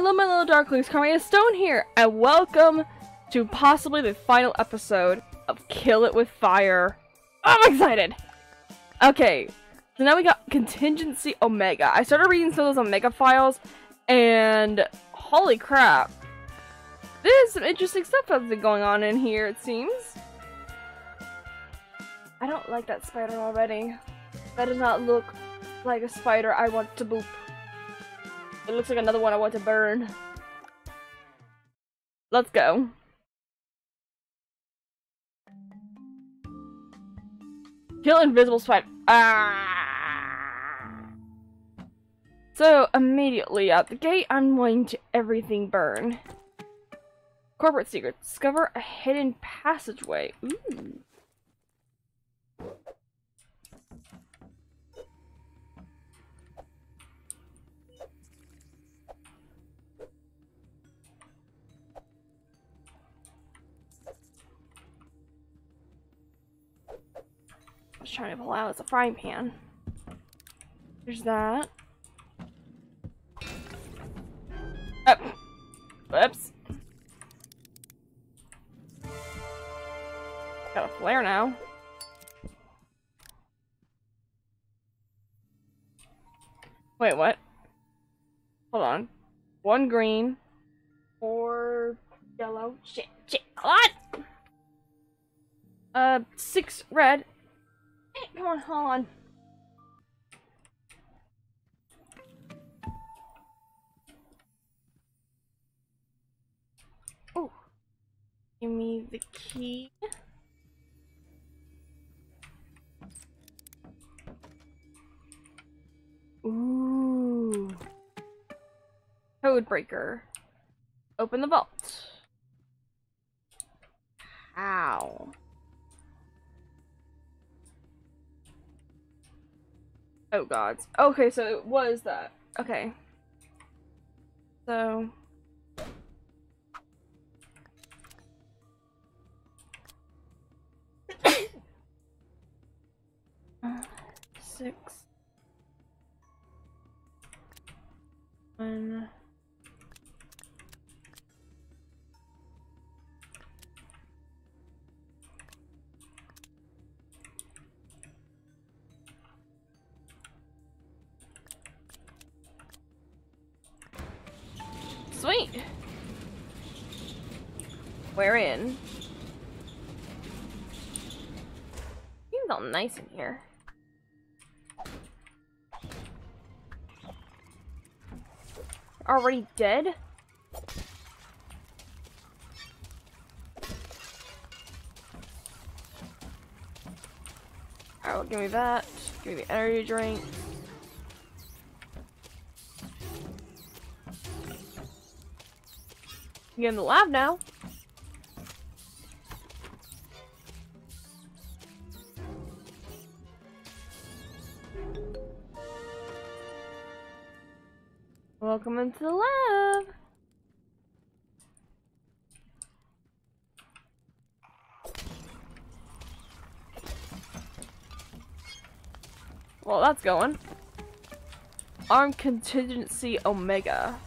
Hello, my little darklings. Karmaia Stone here, and welcome to possibly the final episode of Kill It With Fire. I'm excited! Okay, so now we got Contingency Omega. I started reading some of those Omega files, and holy crap. There's some interesting stuff that's been going on in here, it seems. I don't like that spider already. That does not look like a spider I want to boop. It looks like another one I want to burn. Let's go. Kill invisible spider. Ah! So, immediately out the gate, I'm going to everything burn. Corporate secret. Discover a hidden passageway. Ooh. Trying to pull out is a frying pan. There's that. Oh. Whoops. Got a flare now. Wait, what? Hold on. One green. Four yellow. Shit, shit, what? Uh, six red. Eh, Come on, hold on. Oh. Give me the key. Ooh. Code breaker. Open the vault. How? Oh gods. Okay, so it was that. Okay. So six one We're in. Seems all nice in here. Already dead? Oh, give me that. Give me the energy drink. You're in the lab now. Welcome into the lab. Well, that's going. Arm contingency Omega.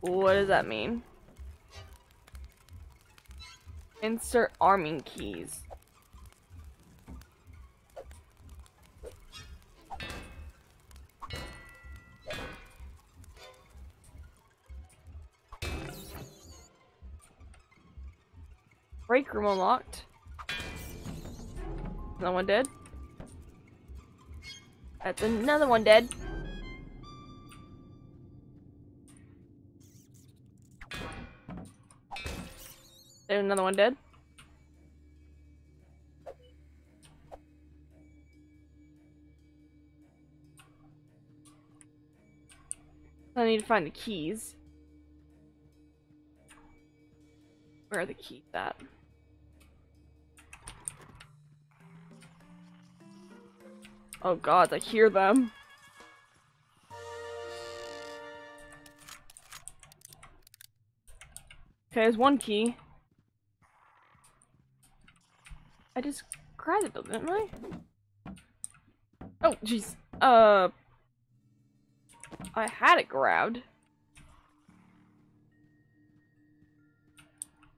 What does that mean? Insert arming keys. Break room unlocked. Another one dead. That's another one dead. There's another one dead. I need to find the keys. Where are the keys at? Oh god, I hear them. Okay, there's one key. I just grabbed them, didn't I? Oh, jeez. Uh... I had it grabbed.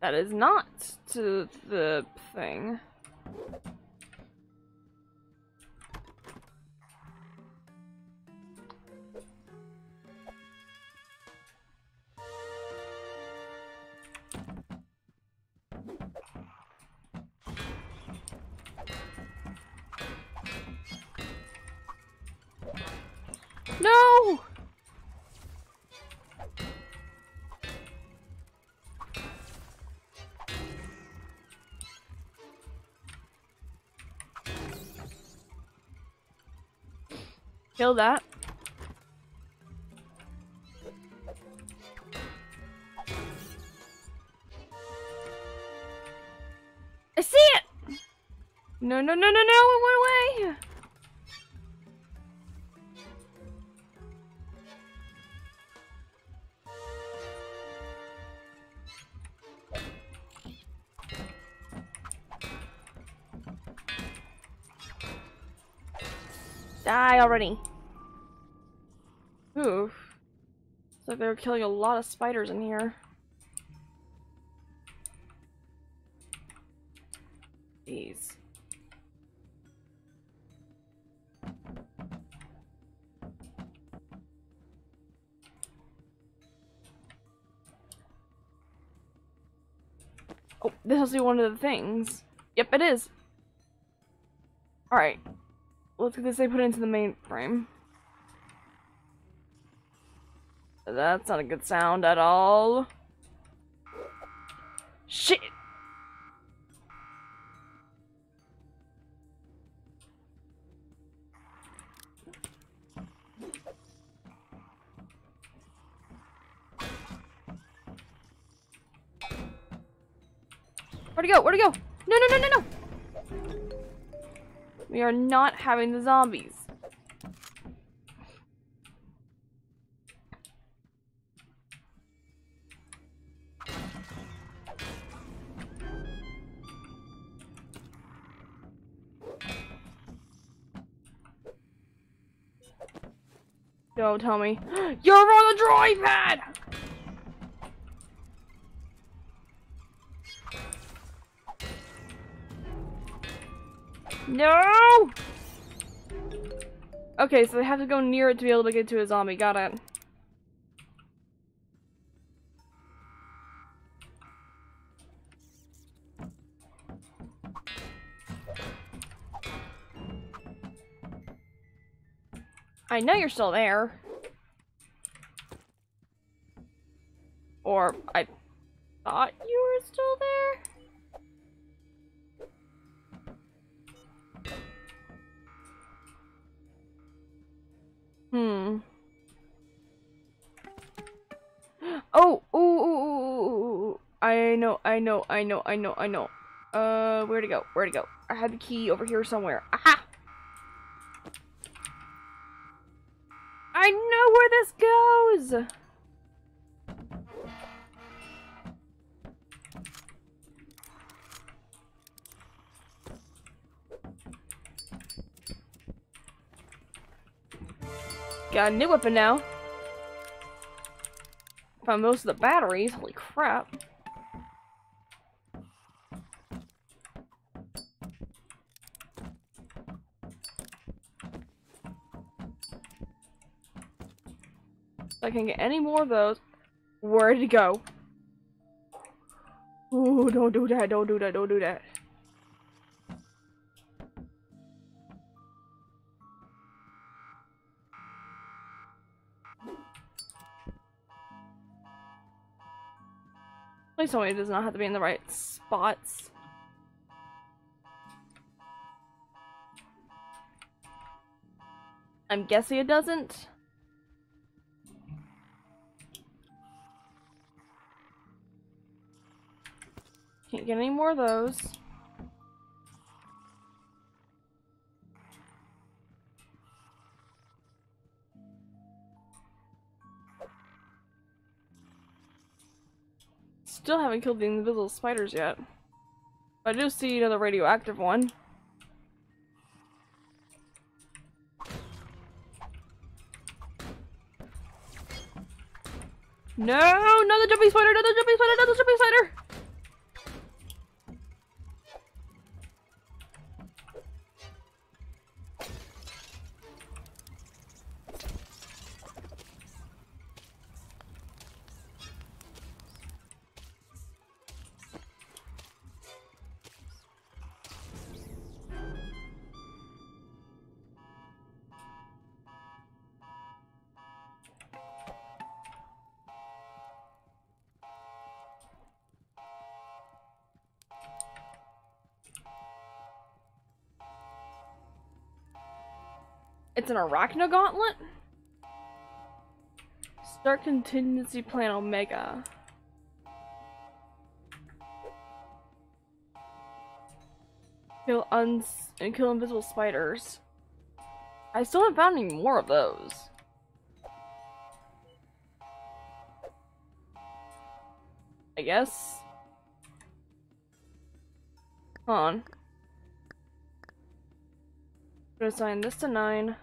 That is not to the thing. No! Kill that. I see it! No, no, no, no, no, Die already. Oof. Looks like they were killing a lot of spiders in here. Jeez. Oh, this must be one of the things. Yep, it is. Alright. Let's this thing put into the mainframe. That's not a good sound at all. Shit! Where'd he go? Where'd he go? No, no, no, no, no! We are not having the zombies. Don't tell me. You're on the drawing pad! No! Okay, so they have to go near it to be able to get to a zombie. Got it. I know you're still there. Or I thought you were still there. Hmm. Oh, ooh, ooh, ooh, I know, I know, I know, I know, I know. Uh, where to go? Where to go? I had the key over here somewhere. Aha! I know where this goes! Got a new weapon now. Found most of the batteries. Holy crap. If I can get any more of those. Where it go? Ooh, don't do that, don't do that, don't do that. Please it does not have to be in the right spots. I'm guessing it doesn't. Can't get any more of those. Still haven't killed the invisible spiders yet. I do see another radioactive one. No! Another jumping spider! Another jumping spider! Another jumping spider! It's an Arachno Gauntlet? Start contingency plan Omega. Kill uns and kill invisible spiders. I still haven't found any more of those. I guess. Hold on. I'm gonna assign this to 9.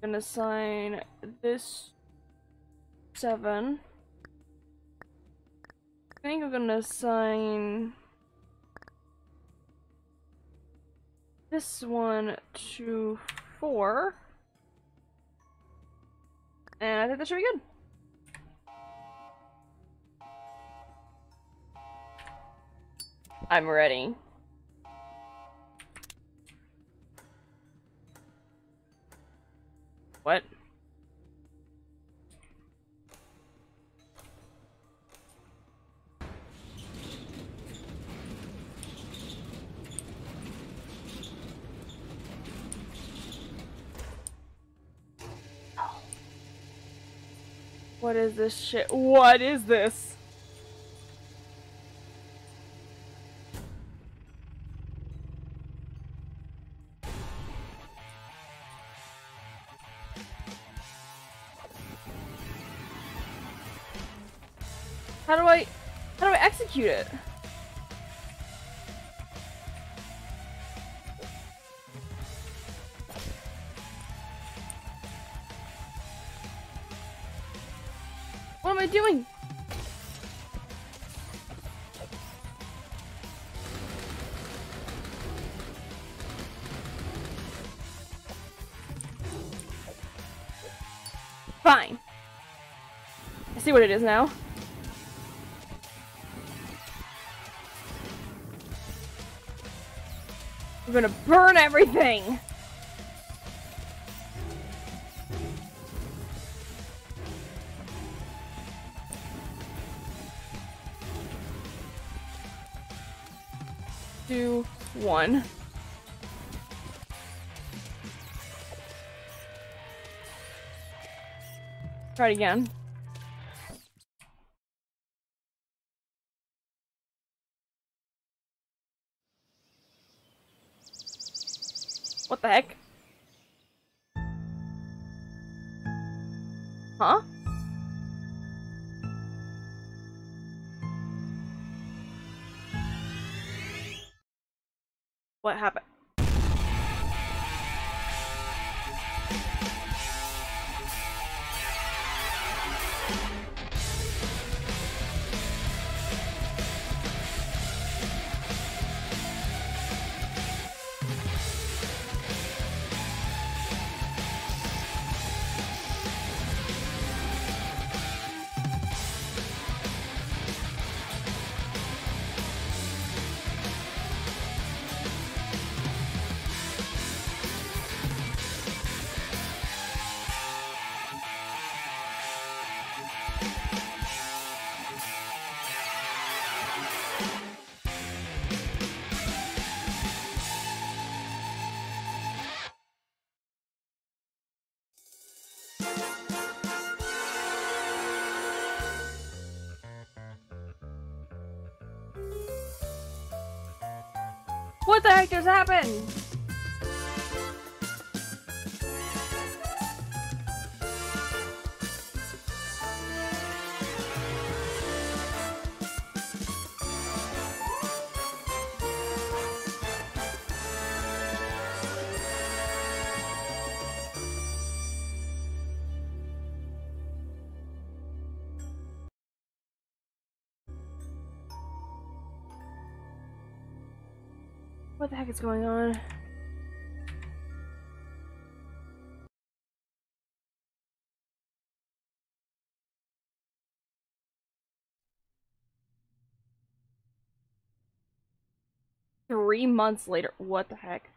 I'm gonna sign this 7. I think I'm gonna sign this one to 4. And I think that should be good. I'm ready. What? What is this shit? What is this? Execute it? What am I doing? Fine. I see what it is now. We're gonna burn everything! Two, one. Try it again. What the heck? Huh? What happened? What the heck just happened? What the heck is going on? Three months later. What the heck?